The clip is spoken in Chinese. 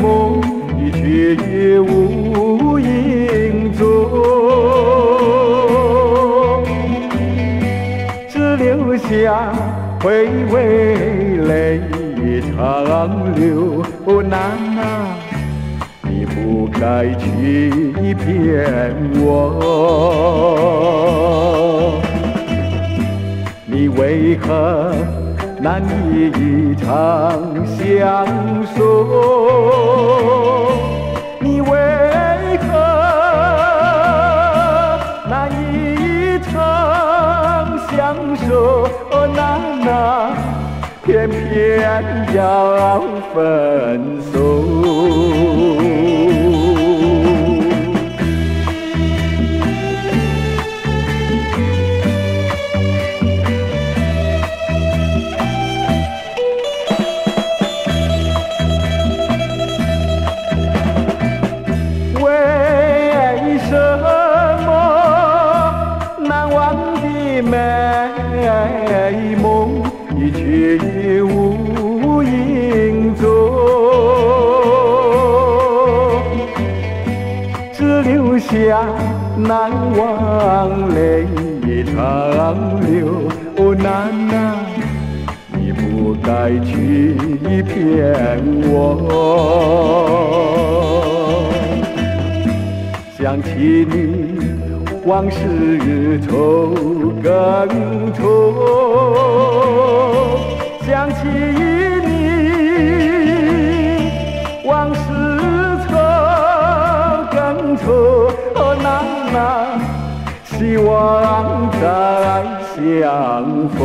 梦，却也无影踪，只留下回味泪长流。呐呐，你不该欺骗我，你为何？难以一场相守，你为何难以一场相守？娜娜，偏偏要分手。的美梦却无影踪，只留下难忘泪长流。哦，娜娜，你不该欺骗我，想起你。往事愁更愁，想起你，往事愁更愁。哦，娜娜，希望再相逢。